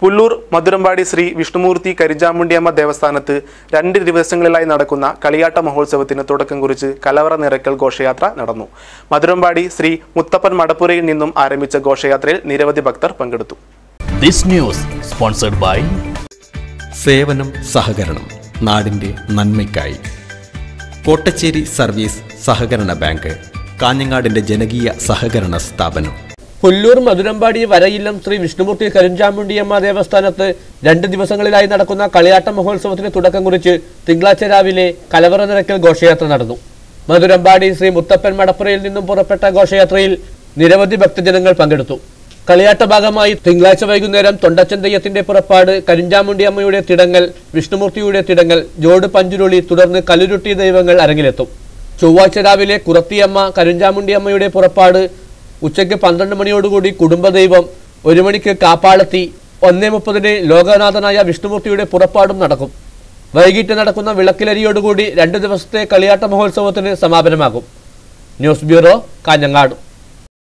പുല്ലൂർ മധുരമ്പാടി ശ്രീ വിഷ്ണുമൂർത്തി കരിഞ്ചാമുണ്ടിയമ്മ ദേവസ്ഥാനത്ത് രണ്ട് ദിവസങ്ങളിലായി നടക്കുന്ന കളിയാട്ട മഹോത്സവത്തിന് തുടക്കം കുറിച്ച് കലവറ നിരക്കൽ ഘോഷയാത്ര നടന്നു. മധുരമ്പാടി ശ്രീ മുത്തപ്പൻ മടപ്പുരയിൽ നിന്നും ആരംഭിച്ച ഘോഷയാത്രയിൽ നിരവധി ഭക്തർ പങ്കെടുത്തു. ദിസ് ന്യൂസ് സ്പോൺസർഡ് ബൈ സേവനം സഹകരണം നാടിന്റെ നന്മയ്ക്കായി. കോട്ടച്ചേരി സർവീസ് സഹകരണ ബാങ്ക് കാഞ്ഞങ്ങാടിന്റെ ജനകീയ സഹകരണ സ്ഥാപനം. പുല്ലൂർ മധുരമ്പാടി വരയില്ലം ശ്രീ വിഷ്ണുമൂർത്തി കരിഞ്ചാമുണ്ടിയമ്മ ദേവസ്ഥാനത്ത് രണ്ട് ദിവസങ്ങളിലായി നടക്കുന്ന കളിയാട്ട മഹോത്സവത്തിന് തുടക്കം കുറിച്ച് തിങ്കളാഴ്ച രാവിലെ കലവറ നിരക്കൽ ഘോഷയാത്ര നടന്നു. മധുരമ്പാടി ശ്രീ മുത്തപ്പൻ മടപ്പുറയിൽ നിന്നും പുറപ്പെട്ട ഘോഷയാത്രയിൽ നിരവധി ഭക്തജനങ്ങൾ പങ്കെടുത്തു. കളിയാട്ട ഭാഗമായി തിങ്കളാഴ്ച വൈകുന്നേരം തൊണ്ടച്ചൻ തെയ്യത്തിന്റെ പുറപ്പാട് കരിഞ്ചാമുണ്ടിയമ്മയുടെ തിടങ്ങൽ വിഷ്ണുമൂർത്തിയുടെ തിടങ്ങൽ ജോഡ് പഞ്ചുരുളി തുടർന്ന് കല്ലുരുട്ടി ദൈവങ്ങൾ അരങ്ങിലെത്തും. ചൊവ്വാഴ്ച രാവിലെ കുറത്തിയമ്മ കരിഞ്ചാമുണ്ടിയമ്മയുടെ പുറപ്പാട് ഉച്ചയ്ക്ക് പന്ത്രണ്ട് മണിയോടുകൂടി കുടുംബദൈവം ഒരു മണിക്ക് കാപ്പാളത്തി ഒന്നേ മുപ്പതിന് ലോകനാഥനായ വിഷ്ണുമൂർത്തിയുടെ പുറപ്പാടും നടക്കും. വൈകിട്ട് നടക്കുന്ന വിളക്കിലരിയോടുകൂടി രണ്ട് ദിവസത്തെ കളിയാട്ട മഹോത്സവത്തിന് സമാപനമാകും. News bureau Kanhangad.